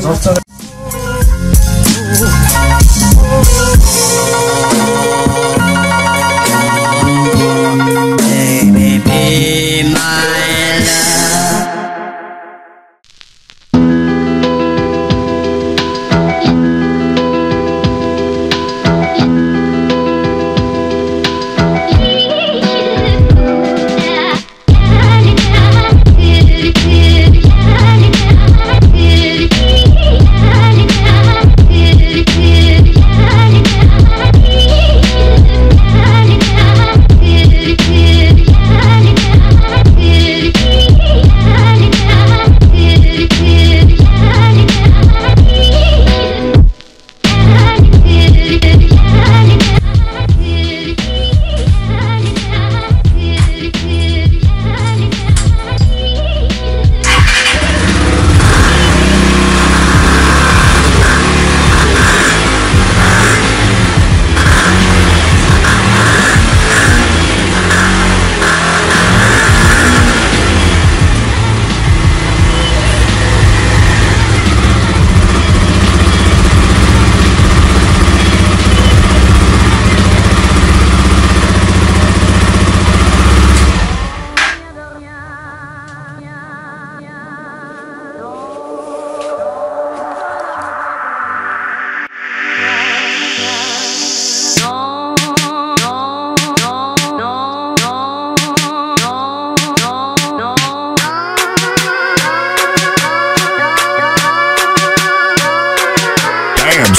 Zostaw.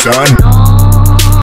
Son.